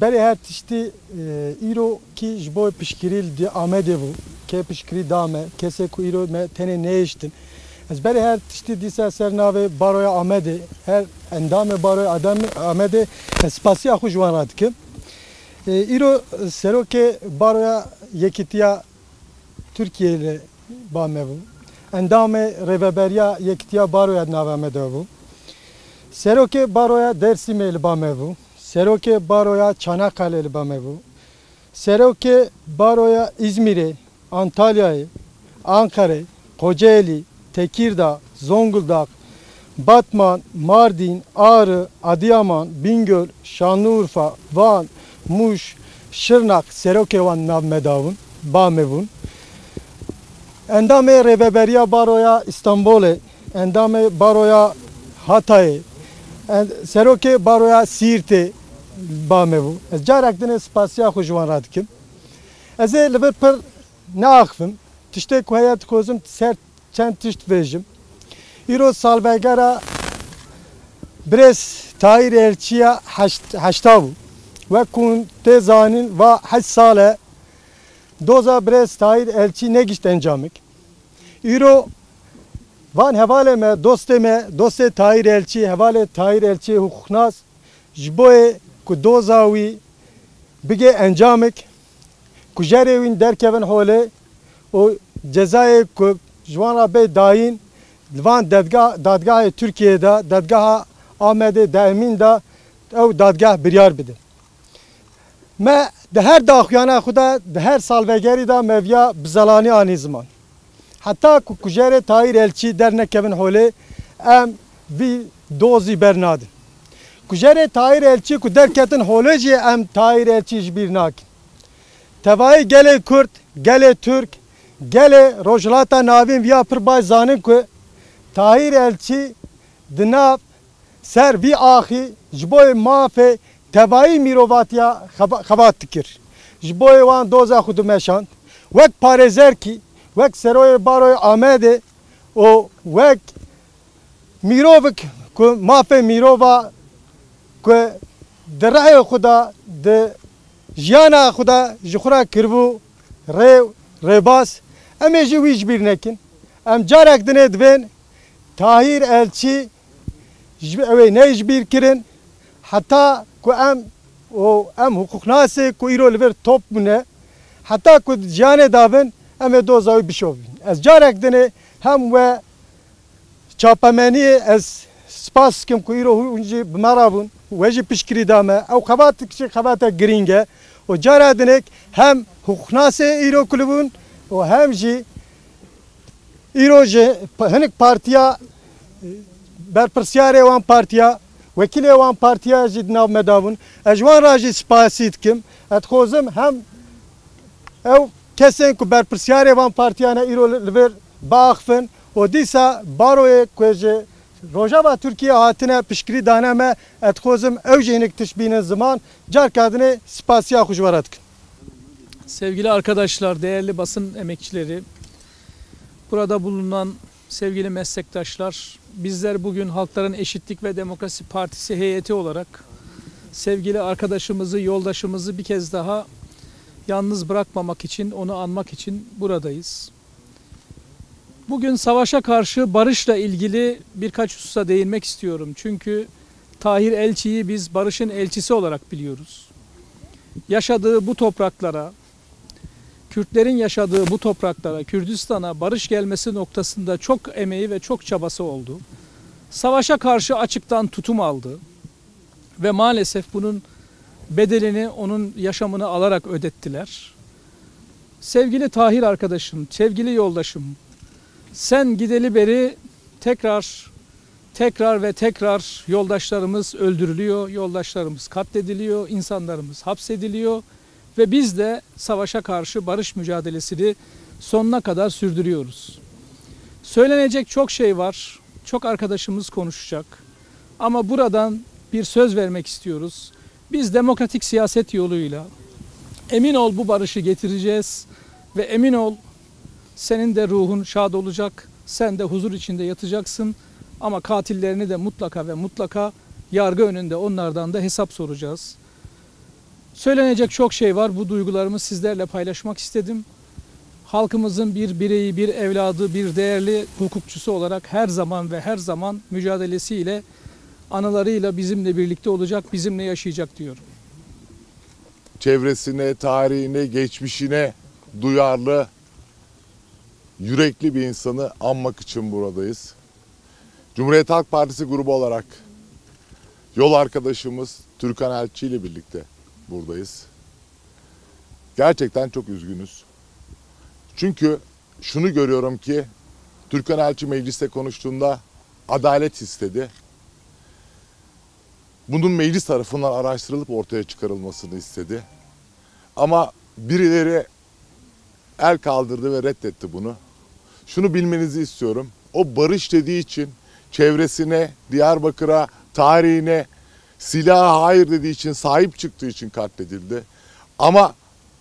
Berê her tiştî îro kî ji bo pişkirî di Amedê bû kê pişkirî da me kesê ku îro me tenê nehêştin ez berê her tiştî dîsa ser navê baroya Amedê her endamê baroya Adem Amedê ez spasiya xwe ji wan re dikim îro serokê baroya yekîtiya Tirkiyeyê li ba me bû endamê rêveberiya yekîtiya baroya nava serokê baroya Dêrsimê li ba me bû Serokê Baroya Çanakkale li bame bû. Serokê Baroya İzmirê, Antalyayê, Ankara'yı, Kocaeli, Tekirdağ, Zonguldak, Batman, Mardin, Ağrı, Adıyaman, Bingöl, Şanlıurfa, Van, Muş, Şırnak, Serokê wan nav me davûn, bame bûn. Endamê Rêveberiya Baroya İstanbulê, endamê Baroya Hatayê, Serokê Baroya Siirtê, bame bû ez carek dinê spasiya xwe ji wan re dikim ez ê li vir pir neaxivim tiştê ku heye dixwazim ser çend tişt vêjim îro salvegera Brês Tahîr Elçiya heşta bû wek ku tê zanîn va heşt sal e doza Brês Tahîr Elçî negişt encamik. Îro van hevalê me dostê me dostê Tahîr Elçî hevalê Tahîr Elçî hukuknas ji bo ku doza wî bige encamik ku jerê wîn derkevin holê û cezayê ku ji wan bê dayîn li van dadgahê Tirkiyeyê de dadgeha Amedê Deemîn de ew dadgeh biryar bidin. Me di her daxuyana xwe de di her salvegerî de meviya bizelanî anî ziman. Heta ku kujerê Tahîr Elçî dernekevin holê em vî dozî bernadin. Kujerê Tahîr Elçî ku derketin holê jî em Tahîr Elçî ji bîr nakin. Tevayê gelê Kurd, gelê Türk, gelê rojhilata navîn viya pir baş zanin ku Tahîr Elçî di nav ser vî axî ji bo mafê tevayî mirovatiya xebat dikir. Ji bo wan doza xwe dimeşand. Wek parêzerkî, wek seroyê baroyê Amedê û wek mirovik ku mafê mirova ku di rehê xwe de di jiyana xwe de ji xwe re kiribû rêw rêbas em ê jî wî ji bîr nekin. Em carek dinê dibên Tahîr Elçî ew ê ne ji bîr kirin heta ku em û em hukuknasê ku îro li vir top bûne heta ku jiyanê dabin همه دو زاوی بشوین از جارک دنه هم و چاپمنی از سپاس کم که ایرو اونجی بمرابون وجی پشکری دامه او خبات کشی خبات گرینگه و جارا دنک هم حقناس ایرو کلبون و هم جی ایرو جی هنک پارتیا برپرسیار وان پارتیا وکیل وان پارتیا جی دناو مدابون اجوان راجی سپاسید کم اتخوزم هم او berpirsyarê wan partiyan e îro li vir biaxivin û dîsa baroyê ku ji Rojava Türkiye hatine pişkiri dane me et xozum ew jî hinek tişbînin ziman carkadine spasiya we Sevgili arkadaşlar, değerli basın emekçileri, burada bulunan sevgili meslektaşlar, bizler bugün Halkların Eşitlik ve Demokrasi Partisi heyeti olarak sevgili arkadaşımızı, yoldaşımızı bir kez daha yalnız bırakmamak için, onu anmak için buradayız. Bugün savaşa karşı barışla ilgili birkaç hususa değinmek istiyorum. Çünkü Tahir Elçi'yi biz barışın elçisi olarak biliyoruz. Yaşadığı bu topraklara, Kürtlerin yaşadığı bu topraklara, Kürdistan'a barış gelmesi noktasında çok emeği ve çok çabası oldu. Savaşa karşı açıktan tutum aldı ve maalesef bunun bedelini onun yaşamını alarak ödettiler. Sevgili Tahir arkadaşım, sevgili yoldaşım, sen gideli beri tekrar tekrar ve tekrar yoldaşlarımız öldürülüyor, yoldaşlarımız katlediliyor, insanlarımız hapsediliyor ve biz de savaşa karşı barış mücadelesini sonuna kadar sürdürüyoruz. Söylenecek çok şey var. Çok arkadaşımız konuşacak. Ama buradan bir söz vermek istiyoruz. Biz demokratik siyaset yoluyla emin ol bu barışı getireceğiz ve emin ol senin de ruhun şad olacak. Sen de huzur içinde yatacaksın. Ama katillerini de mutlaka ve mutlaka yargı önünde onlardan da hesap soracağız. Söylenecek çok şey var. Bu duygularımı sizlerle paylaşmak istedim. Halkımızın bir bireyi, bir evladı, bir değerli hukukçusu olarak her zaman ve her zaman mücadelesiyle, anılarıyla bizimle birlikte olacak, bizimle yaşayacak diyorum. çevresine, tarihine, geçmişine duyarlı, yürekli bir insanı anmak için buradayız. Cumhuriyet Halk Partisi grubu olarak yol arkadaşımız Türkan Elçi ile birlikte buradayız. Gerçekten çok üzgünüz. Çünkü şunu görüyorum ki Türkan Elçi mecliste konuştuğunda adalet istedi. Bunun meclis tarafından araştırılıp ortaya çıkarılmasını istedi. Ama birileri el kaldırdı ve reddetti bunu. Şunu bilmenizi istiyorum. O barış dediği için çevresine, Diyarbakır'a, tarihine, silaha hayır dediği için, sahip çıktığı için katledildi. Ama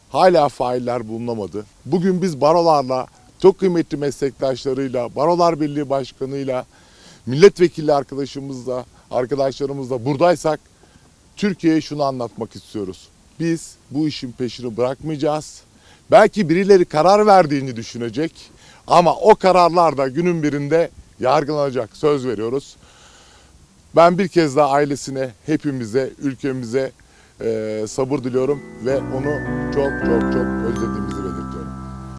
hala failler bulunamadı. Bugün biz barolarla, çok kıymetli meslektaşlarıyla, Barolar Birliği Başkanı'yla, milletvekili arkadaşımızla, arkadaşlarımızla buradaysak Türkiye'ye şunu anlatmak istiyoruz. Biz bu işin peşini bırakmayacağız. Belki birileri karar verdiğini düşünecek ama o kararlar da günün birinde yargılanacak. Söz veriyoruz. Ben bir kez daha ailesine, hepimize, ülkemize eee, sabır diliyorum ve onu çok çok çok özlediğimizi